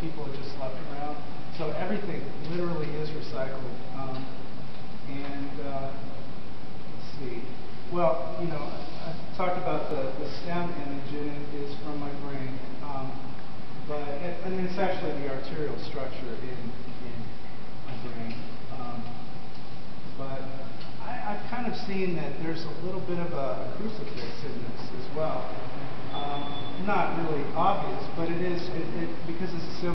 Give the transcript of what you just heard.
people are just left around. So everything literally is recycled. Um, and uh, let's see. Well, you know, I, I talked about the, the STEM image, and it is from my brain. Um, but it, and it's actually the arterial structure in in my brain. Um, but I, I've kind of seen that there's a little bit of a, a crucifix in this as well. Um, not really obvious, but it is it, it, because it's a.